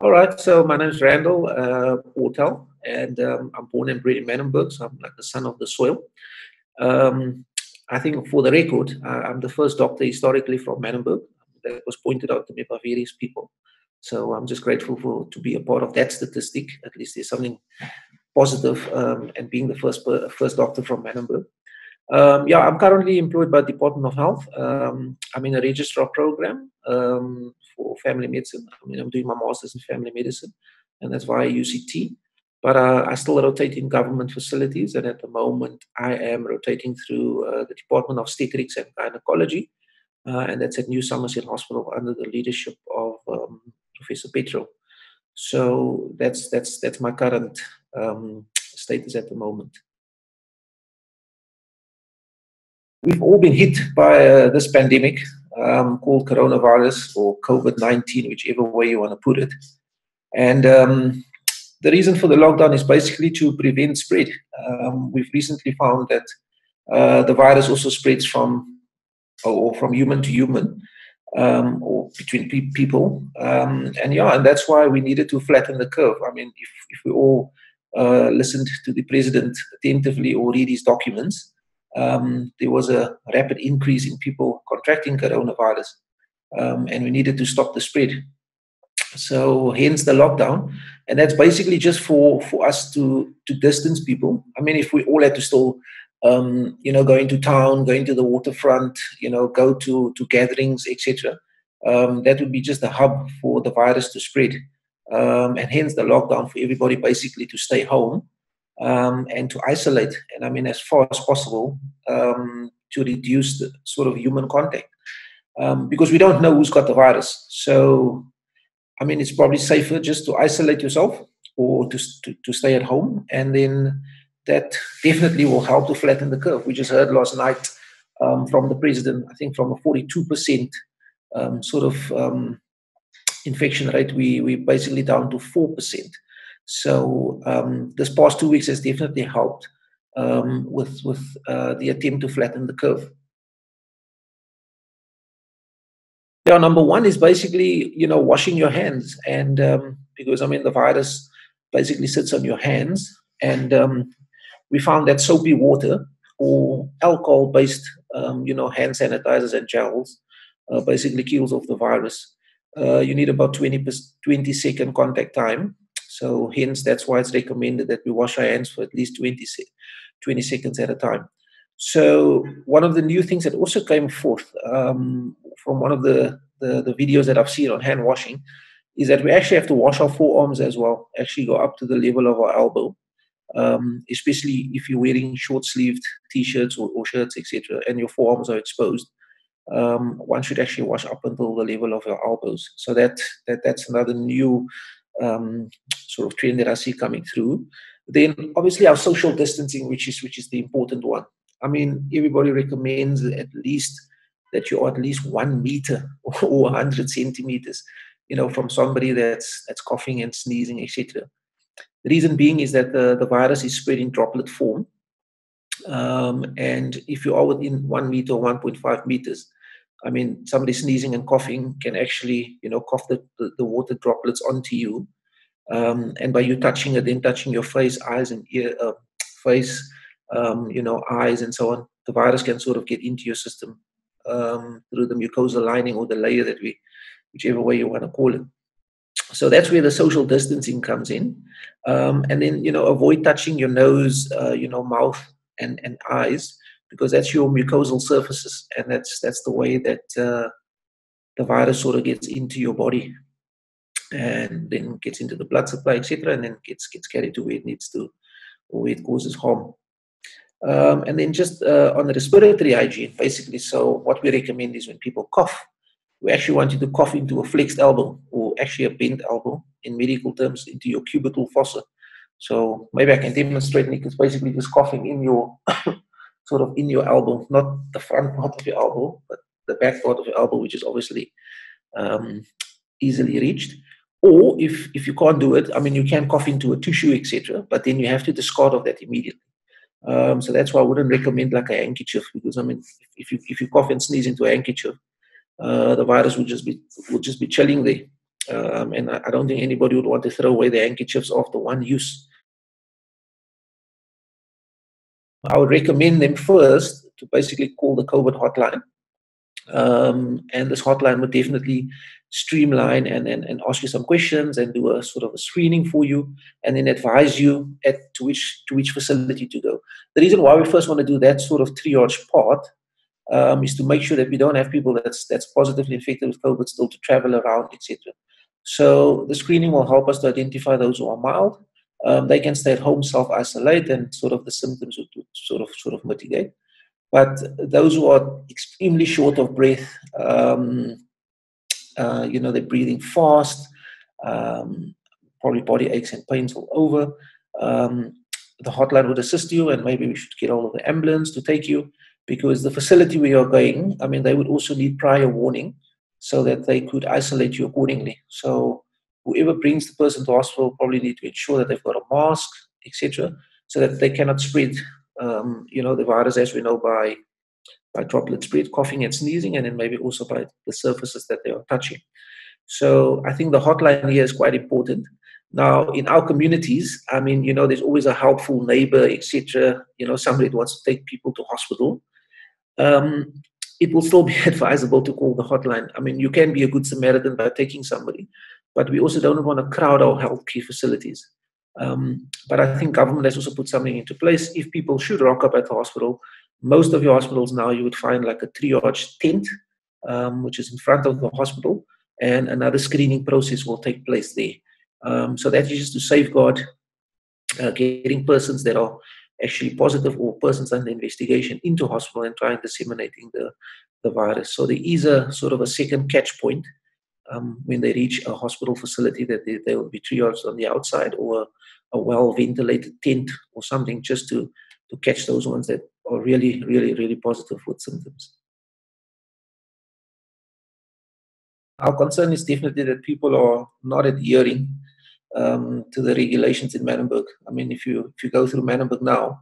All right, so my name is Randall uh, Ortel, and um, I'm born and bred in Manenberg, so I'm like the son of the soil. Um, I think for the record, uh, I'm the first doctor historically from Manenberg. That was pointed out to me by various people. So I'm just grateful for to be a part of that statistic. At least there's something positive, um, and being the first first doctor from Manenberg. Um, yeah, I'm currently employed by the Department of Health. Um, I'm in a registrar program um, for family medicine. I mean, I'm doing my master's in family medicine, and that's via UCT. But uh, I still rotate in government facilities, and at the moment, I am rotating through uh, the Department of Obstetrics and Gynecology, uh, and that's at New Somerset Hospital under the leadership of um, Professor Petro. So that's that's that's my current um, status at the moment. We've all been hit by uh, this pandemic um, called coronavirus or COVID 19, whichever way you want to put it. And um, the reason for the lockdown is basically to prevent spread. Um, we've recently found that uh, the virus also spreads from or from human to human um, or between pe- people. Um, and yeah, and that's why we needed to flatten the curve. I mean, if, if we all uh, listened to the president attentively or read his documents, um, there was a rapid increase in people contracting coronavirus, um, and we needed to stop the spread. So, hence the lockdown, and that's basically just for for us to to distance people. I mean, if we all had to still, um, you know, going to town, going to the waterfront, you know, go to to gatherings, etc., um, that would be just a hub for the virus to spread, um, and hence the lockdown for everybody basically to stay home um, and to isolate, and I mean as far as possible um, to reduce the sort of human contact, um, because we don't know who's got the virus. So, I mean, it's probably safer just to isolate yourself or to to, to stay at home, and then that definitely will help to flatten the curve. We just heard last night um, from the president, I think from a 42 percent um, sort of um, infection rate, we we basically down to four percent. So um, this past two weeks has definitely helped um, with with uh, the attempt to flatten the curve. Yeah, number one is basically you know washing your hands, and um, because I mean the virus basically sits on your hands, and um, we found that soapy water or alcohol-based um, you know hand sanitizers and gels uh, basically kills off the virus. Uh, you need about 20, 20 second contact time so hence, that's why it's recommended that we wash our hands for at least 20, 20 seconds at a time. So one of the new things that also came forth um, from one of the, the, the videos that I've seen on hand washing is that we actually have to wash our forearms as well, actually go up to the level of our elbow, um, especially if you're wearing short-sleeved t-shirts or, or shirts, etc., and your forearms are exposed. Um, one should actually wash up until the level of your elbows. So that that that's another new um, sort of trend that I see coming through. Then obviously our social distancing, which is which is the important one. I mean, everybody recommends at least that you're at least one meter or 100 centimeters, you know, from somebody that's that's coughing and sneezing, etc. The reason being is that the, the virus is spread in droplet form. Um, and if you are within one meter or 1.5 meters, I mean, somebody sneezing and coughing can actually, you know, cough the, the, the water droplets onto you. Um, and by you touching it, then touching your face, eyes, and ear, uh, face, um, you know, eyes, and so on, the virus can sort of get into your system um, through the mucosal lining or the layer that we, whichever way you want to call it. So that's where the social distancing comes in, um, and then you know, avoid touching your nose, uh, you know, mouth, and and eyes because that's your mucosal surfaces, and that's that's the way that uh, the virus sort of gets into your body, and then gets into the blood supply, etc., and then gets gets carried to where it needs to, or where it causes harm. Um, and then just uh, on the respiratory hygiene, basically, so what we recommend is when people cough, we actually want you to cough into a flexed elbow or actually a bent elbow in medical terms into your cubital fossa. So maybe I can demonstrate, Nick, it's basically just coughing in your sort of in your elbow, not the front part of your elbow, but the back part of your elbow, which is obviously um, easily reached. Or if, if you can't do it, I mean, you can cough into a tissue, etc., but then you have to discard of that immediately. Um, so that's why I wouldn't recommend like a handkerchief because I mean, if you if you cough and sneeze into a handkerchief, uh, the virus will just be will just be chilling there. Um, and I, I don't think anybody would want to throw away their handkerchiefs after one use. I would recommend them first to basically call the COVID hotline. Um, and this hotline would definitely streamline and, and, and ask you some questions and do a sort of a screening for you and then advise you at to which to which facility to go. The reason why we first want to do that sort of triage part um, is to make sure that we don't have people that's that's positively infected with COVID still to travel around, etc. So the screening will help us to identify those who are mild. Um, they can stay at home, self-isolate, and sort of the symptoms would, sort of sort of mitigate. But those who are extremely short of breath, um, uh, you know, they're breathing fast, um, probably body aches and pains all over. Um, the hotline would assist you, and maybe we should get all of the ambulance to take you because the facility where you're going, I mean, they would also need prior warning so that they could isolate you accordingly. So whoever brings the person to hospital probably need to ensure that they've got a mask, etc., so that they cannot spread, um, you know, the virus as we know by by droplet spread, coughing and sneezing, and then maybe also by the surfaces that they are touching. So I think the hotline here is quite important. Now, in our communities, I mean, you know, there's always a helpful neighbor, etc. You know, somebody that wants to take people to hospital. Um, it will still be advisable to call the hotline. I mean, you can be a good Samaritan by taking somebody, but we also don't want to crowd our health healthcare facilities. Um, but I think government has also put something into place. If people should rock up at the hospital, most of your hospitals now you would find like a triage tent, um, which is in front of the hospital, and another screening process will take place there. Um, so that is just to safeguard uh, getting persons that are actually positive or persons under investigation into hospital and trying disseminating the, the virus. So there is a sort of a second catch point um, when they reach a hospital facility that they, they will be triaged on the outside or a, well ventilated tent or something just to, to catch those ones that are really, really, really positive with symptoms. Our concern is definitely that people are not adhering um, to the regulations in Manenberg. I mean, if you if you go through Manenberg now,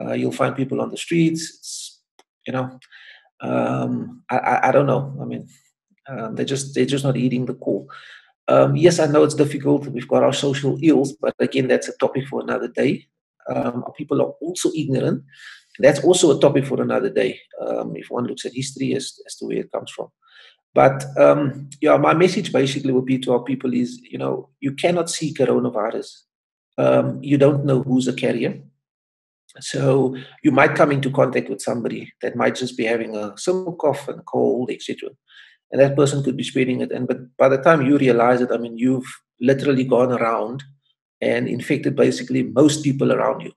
uh, you'll find people on the streets. It's, you know, um, I, I, I don't know. I mean, um, they're just they're just not eating the call. Um, yes, I know it's difficult. We've got our social ills, but again, that's a topic for another day. Um, people are also ignorant. That's also a topic for another day. Um, if one looks at history as, as to where it comes from. But um, yeah, my message basically would be to our people is, you know, you cannot see coronavirus. Um, you don't know who's a carrier. So you might come into contact with somebody that might just be having a simple cough and cold, etc. And that person could be spreading it. And but by the time you realize it, I mean, you've literally gone around and infected basically most people around you.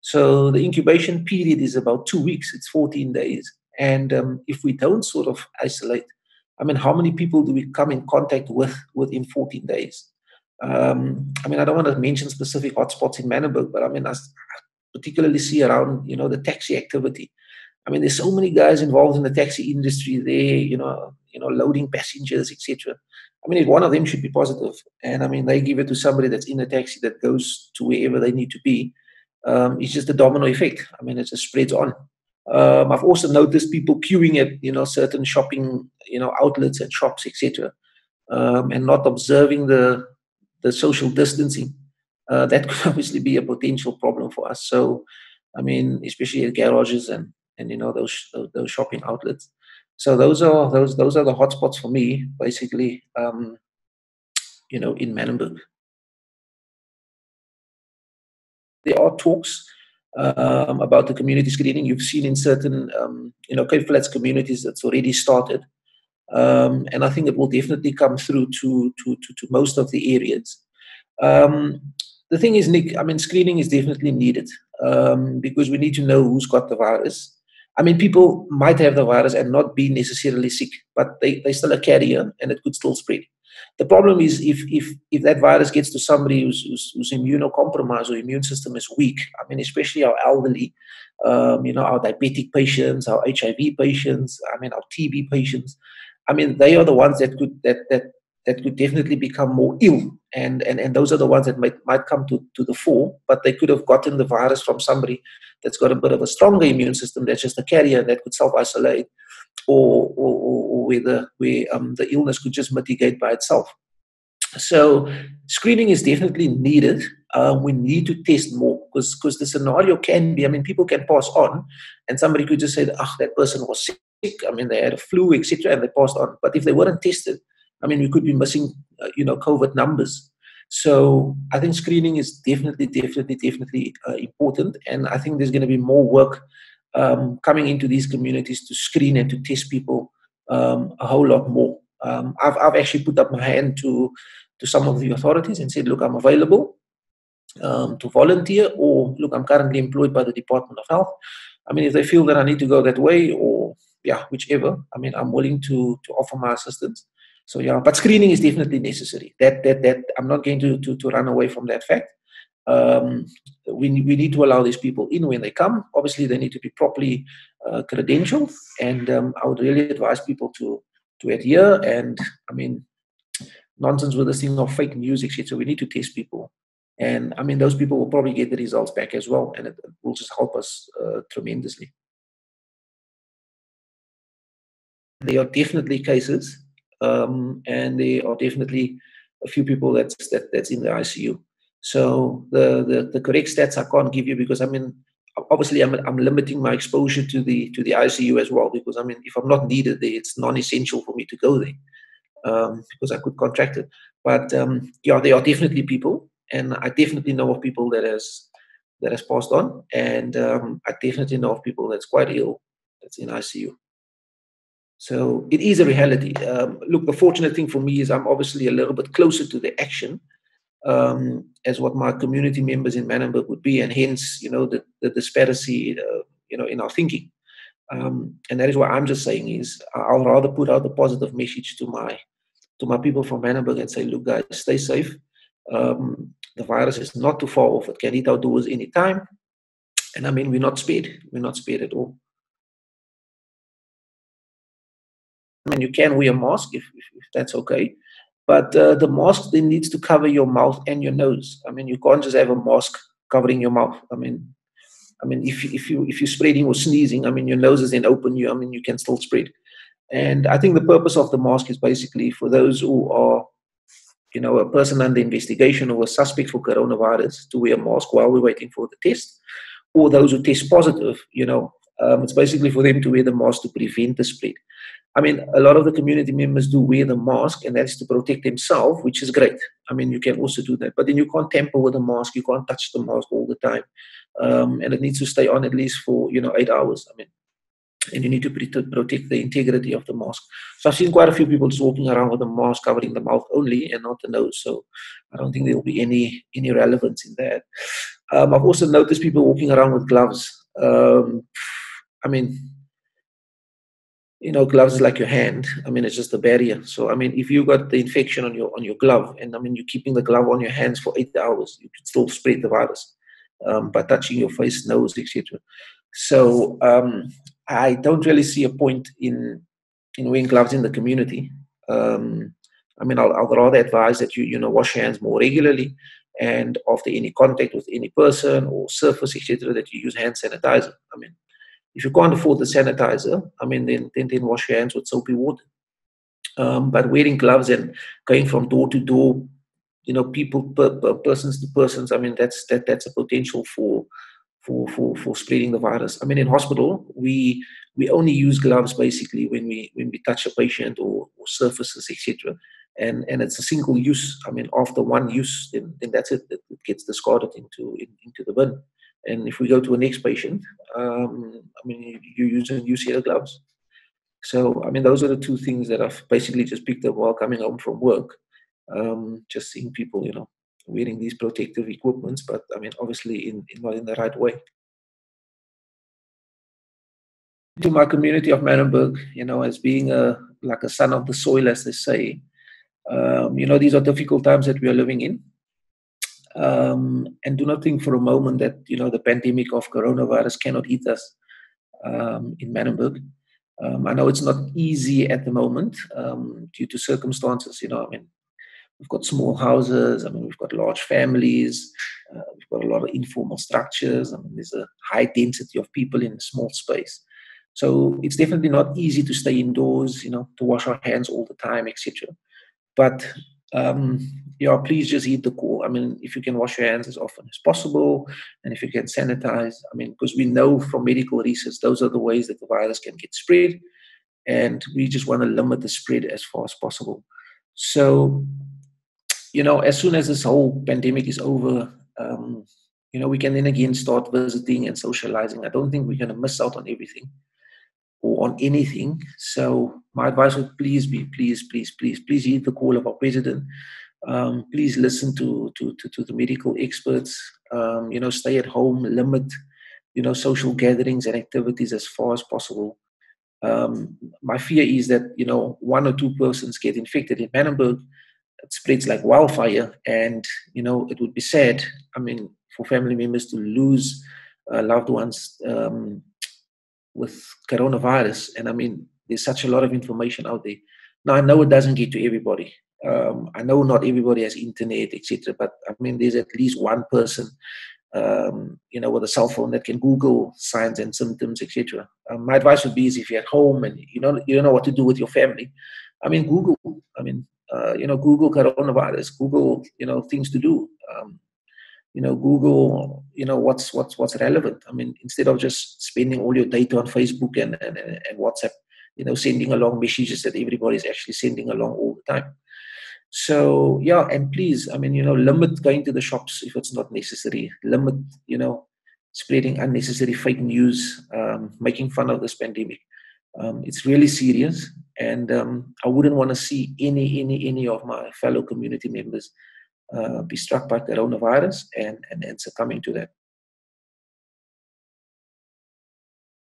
So the incubation period is about two weeks. It's 14 days. And um, if we don't sort of isolate, I mean, how many people do we come in contact with within 14 days? Um, I mean, I don't want to mention specific hotspots in Manenberg, but I mean, I particularly see around, you know, the taxi activity. I mean, there's so many guys involved in the taxi industry there, you know, you know, loading passengers, etc. I mean, one of them should be positive, and I mean, they give it to somebody that's in a taxi that goes to wherever they need to be, um, it's just a domino effect. I mean, it just spreads on. Um, I've also noticed people queuing at you know certain shopping you know outlets and shops etc. Um, and not observing the the social distancing. Uh, that could obviously be a potential problem for us. So, I mean, especially at garages and and you know those those shopping outlets. So those are those those are the hotspots for me, basically. Um, you know, in Manenberg. There are talks um, about the community screening. You've seen in certain, um, you know, Cape Flats communities that's already started. Um, and I think it will definitely come through to, to, to, to most of the areas. Um, the thing is, Nick, I mean, screening is definitely needed um, because we need to know who's got the virus. I mean, people might have the virus and not be necessarily sick, but they, they're still a carrier and it could still spread. The problem is if if if that virus gets to somebody who's, who's, who's immunocompromised or immune system is weak, I mean, especially our elderly, um, you know, our diabetic patients, our HIV patients, I mean, our TB patients, I mean, they are the ones that could that that that could definitely become more ill, and and and those are the ones that might might come to to the fore, but they could have gotten the virus from somebody that's got a bit of a stronger immune system that's just a carrier that could self isolate or, or, or where the where um, the illness could just mitigate by itself. So screening is definitely needed. Um, we need to test more because the scenario can be. I mean, people can pass on, and somebody could just say, "Ah, that person was sick. I mean, they had a flu, etc., and they passed on." But if they weren't tested, I mean, we could be missing, uh, you know, COVID numbers. So I think screening is definitely, definitely, definitely uh, important, and I think there's going to be more work um, coming into these communities to screen and to test people um, a whole lot more. Um, I've, I've actually put up my hand to to some of the authorities and said, look, I'm available um, to volunteer, or look, I'm currently employed by the Department of Health. I mean, if they feel that I need to go that way, or yeah, whichever, I mean, I'm willing to to offer my assistance. So yeah, but screening is definitely necessary. That that that I'm not going to to, to run away from that fact. Um, we we need to allow these people in when they come. Obviously, they need to be properly uh, credentialed, and um, I would really advise people to to adhere. And I mean, nonsense with this thing of fake news, etc. So we need to test people. And I mean, those people will probably get the results back as well, and it, will just help us uh, tremendously. There are definitely cases, um, and there are definitely a few people that's that, that's in the ICU. So the, the the correct stats I can't give you because I mean, obviously I'm I'm limiting my exposure to the to the ICU as well because I mean, if I'm not needed there, it's non-essential for me to go there um, because I could contract it. But um, yeah, there are definitely people, and I definitely know of people that has that has passed on, and um, I definitely know of people that's quite ill that's in ICU. So it is a reality. Um, look, the fortunate thing for me is I'm obviously a little bit closer to the action um, as what my community members in Manenberg would be, and hence, you know, the, the disparity, uh, you know, in our thinking. Um, and that is what I'm just saying is I'll rather put out the positive message to my to my people from Manenberg and say, look, guys, stay safe. Um, the virus is not too far off. It can hit outdoors anytime. And I mean, we're not spared. We're not spared at all. I mean, you can wear a mask if, if, if that's okay. But uh, the mask then needs to cover your mouth and your nose. I mean, you can't just have a mask covering your mouth. I mean, I mean, if if you if you're spreading or sneezing, I mean, your nose is then open. You, I mean, you can still spread. And I think the purpose of the mask is basically for those who are, you know, a person under investigation or a suspect for coronavirus to wear a mask while we're waiting for the test, or those who test positive, you know, um, it's basically for them to wear the mask to prevent the spread. I mean, a lot of the community members do wear the mask, and that's to protect themselves, which is great. I mean, you can also do that, but then you can't tamper with the mask. You can't touch the mask all the time, um, and it needs to stay on at least for you know eight hours. I mean, and you need to protect the integrity of the mask. So I've seen quite a few people just walking around with a mask covering the mouth only and not the nose. So I don't think there will be any any relevance in that. Um, I've also noticed people walking around with gloves. Um, I mean, you know, gloves like your hand. I mean, it's just a barrier. So I mean, if you got the infection on your on your glove, and I mean, you're keeping the glove on your hands for eight hours, you could still spread the virus um, by touching your face, nose, etc. So um, I don't really see a point in in wearing gloves in the community. Um, I mean, I'll, I'll rather advise that you you know wash your hands more regularly, and after any contact with any person or surface, etc., that you use hand sanitizer. I mean, if you can't afford the sanitizer, I mean, then then, then wash your hands with soapy water. Um, but wearing gloves and going from door to door, you know, people, per, per persons to persons, I mean, that's that that's a potential for for, for, for spreading the virus. I mean, in hospital, we we only use gloves basically when we when we touch a patient or, or surfaces, etc. And and it's a single use. I mean, after one use, then, then that's it. It gets discarded into in, into the bin. And if we go to a next patient, um, I mean, you use use UCL gloves. So I mean, those are the two things that I've basically just picked up while coming home from work. Um, just seeing people, you know, wearing these protective equipments, but I mean, obviously, in, in not in the right way. To my community of Manenberg, you know, as being a like a son of the soil, as they say, um, you know, these are difficult times that we are living in. Um, and do not think for a moment that you know the pandemic of coronavirus cannot hit us um, in Manenberg. Um, I know it's not easy at the moment um, due to circumstances. You know, I mean, We've got small houses. I mean, we've got large families. Uh, we've got a lot of informal structures. I mean, there's a high density of people in a small space. So it's definitely not easy to stay indoors, you know, to wash our hands all the time, etc. But um, yeah, please just eat the call. I mean, if you can wash your hands as often as possible, and if you can sanitize, I mean, because we know from medical research those are the ways that the virus can get spread, and we just want to limit the spread as far as possible. So, you know, as soon as this whole pandemic is over, um, you know, we can then again start visiting and socializing. I don't think we're going to miss out on everything or on anything. So my advice would please be, please, please, please, please heed the call of our president. Um, please listen to, to, to, to, the medical experts. Um, you know, stay at home, limit, you know, social gatherings and activities as far as possible. Um, my fear is that, you know, one or two persons get infected in Manenberg, it spreads like wildfire. And, you know, it would be sad, I mean, for family members to lose uh, loved ones um, with coronavirus. And I mean, there's such a lot of information out there. Now I know it doesn't get to everybody. Um, I know not everybody has internet, etc. But I mean, there's at least one person, um, you know, with a cell phone that can Google signs and symptoms, etc. Um, my advice would be: is if you're at home and you know you don't know what to do with your family, I mean, Google. I mean, uh, you know, Google coronavirus, Google, you know, things to do. Um, you know google you know what's what's what's relevant. I mean instead of just spending all your data on facebook and and, and whatsapp you know sending along messages that everybody's actually sending along all the time. So yeah and please i mean you know limit going to the shops if it's not necessary. Limit you know spreading unnecessary fake news um, making fun of this pandemic. Um, it's really serious and um, i wouldn't want to see any any any of my fellow community members Uh, be struck by coronavirus and, and, and succumbing to that.